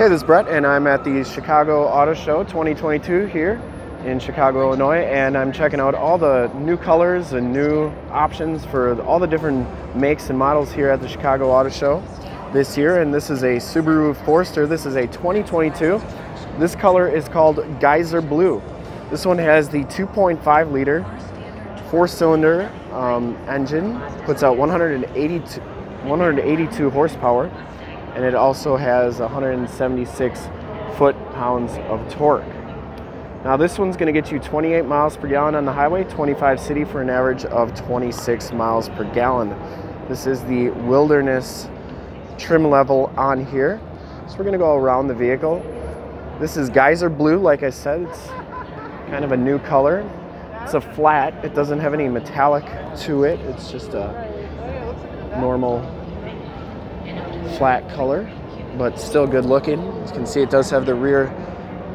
Hey, this is Brett, and I'm at the Chicago Auto Show 2022 here in Chicago, Illinois, and I'm checking out all the new colors and new options for all the different makes and models here at the Chicago Auto Show this year. And this is a Subaru Forester. This is a 2022. This color is called Geyser Blue. This one has the 2.5 liter four cylinder um, engine, puts out 182, 182 horsepower and it also has 176 foot-pounds of torque. Now this one's going to get you 28 miles per gallon on the highway, 25 city for an average of 26 miles per gallon. This is the Wilderness trim level on here. So we're going to go around the vehicle. This is Geyser Blue, like I said, it's kind of a new color. It's a flat, it doesn't have any metallic to it, it's just a normal flat color, but still good looking. As you can see, it does have the rear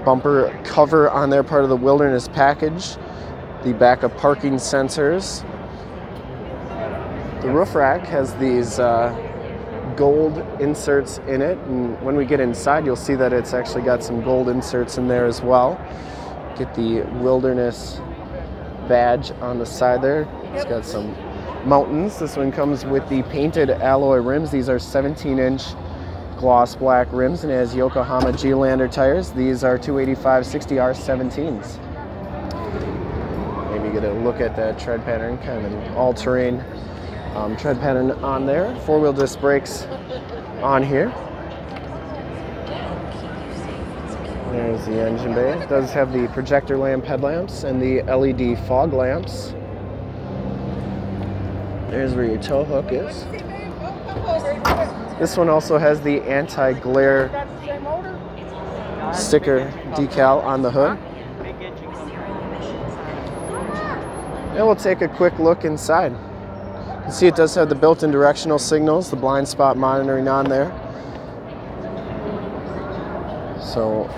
bumper cover on there, part of the Wilderness package. The backup parking sensors. The roof rack has these uh, gold inserts in it, and when we get inside, you'll see that it's actually got some gold inserts in there as well. Get the Wilderness badge on the side there. It's got some mountains. This one comes with the painted alloy rims. These are 17 inch gloss black rims and has Yokohama Geolandar tires. These are 285 60R 17s. Maybe get a look at that tread pattern, kind of an all-terrain um, tread pattern on there. Four-wheel disc brakes on here. There's the engine bay. It does have the projector lamp headlamps and the LED fog lamps. There's where your tow hook is. This one also has the anti-glare sticker decal on the hood. And we'll take a quick look inside. You can see it does have the built-in directional signals, the blind spot monitoring on there. So,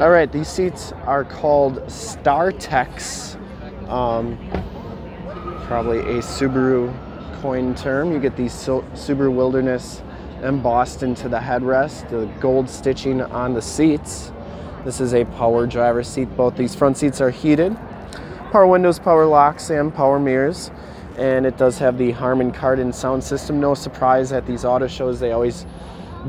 all right, these seats are called StarTex um, probably a Subaru coin term. You get the Subaru Wilderness embossed into the headrest, the gold stitching on the seats. This is a power driver seat. Both these front seats are heated. Power windows, power locks, and power mirrors. And it does have the Harman Kardon sound system. No surprise at these auto shows, they always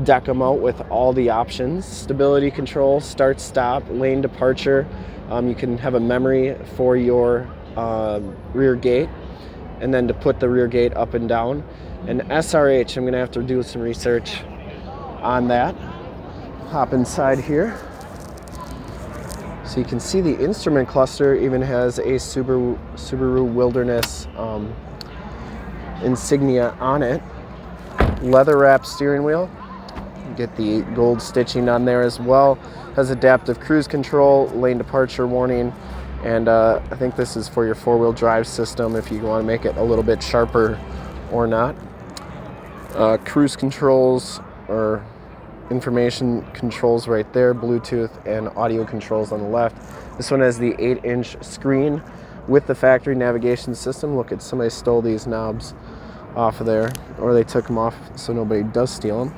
deck them out with all the options. Stability control, start, stop, lane departure, um, you can have a memory for your uh, rear gate and then to put the rear gate up and down. And SRH, I'm gonna have to do some research on that. Hop inside here. So you can see the instrument cluster even has a Subaru, Subaru Wilderness um, insignia on it. Leather wrapped steering wheel. Get the gold stitching on there as well has adaptive cruise control, lane departure warning, and uh, I think this is for your four-wheel drive system if you want to make it a little bit sharper or not. Uh, cruise controls or information controls right there, Bluetooth and audio controls on the left. This one has the 8-inch screen with the factory navigation system. Look at somebody stole these knobs off of there, or they took them off so nobody does steal them.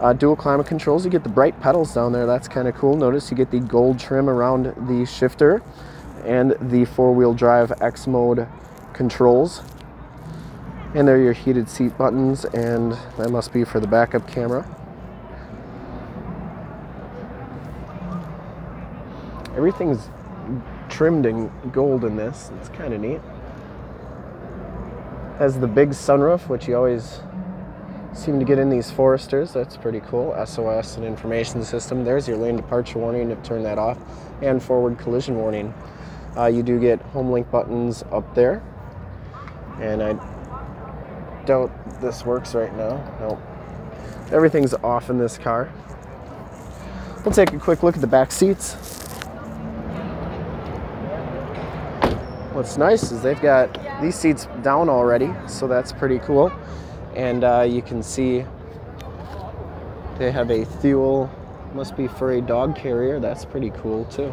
Uh, dual climate controls, you get the bright pedals down there, that's kind of cool. Notice you get the gold trim around the shifter and the four-wheel drive X mode controls. And there are your heated seat buttons and that must be for the backup camera. Everything's trimmed in gold in this, it's kind of neat. Has the big sunroof, which you always seem to get in these Foresters. That's pretty cool. SOS and information system. There's your lane departure warning to turn that off and forward collision warning. Uh, you do get home link buttons up there. And I doubt this works right now. Nope. Everything's off in this car. We'll take a quick look at the back seats. What's nice is they've got these seats down already, so that's pretty cool and uh, you can see they have a Thule, must be for a dog carrier. That's pretty cool too.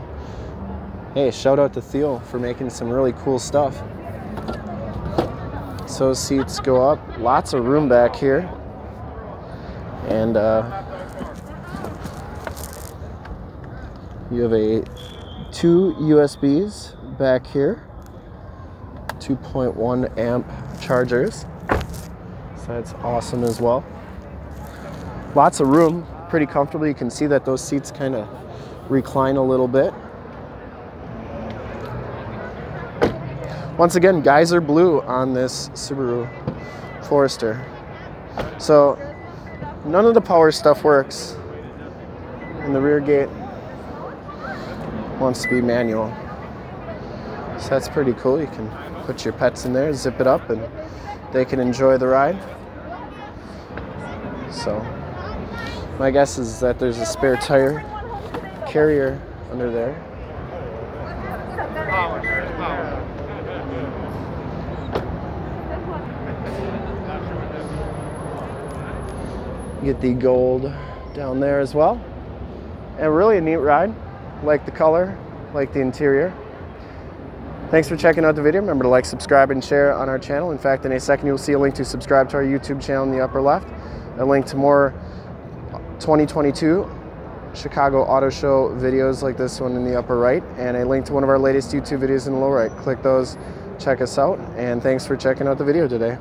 Hey, shout out to Thule for making some really cool stuff. So seats go up, lots of room back here. And uh, you have a two USBs back here, 2.1 amp chargers. So that's awesome as well. Lots of room, pretty comfortable. You can see that those seats kind of recline a little bit. Once again, geyser blue on this Subaru Forester. So none of the power stuff works. And the rear gate wants to be manual. So that's pretty cool. You can put your pets in there, zip it up, and they can enjoy the ride. So my guess is that there's a spare tire carrier under there. Get the gold down there as well. And really a neat ride. Like the color, like the interior. Thanks for checking out the video. Remember to like, subscribe, and share on our channel. In fact, in a second, you'll see a link to subscribe to our YouTube channel in the upper left, a link to more 2022 Chicago Auto Show videos like this one in the upper right, and a link to one of our latest YouTube videos in the lower right. Click those, check us out, and thanks for checking out the video today.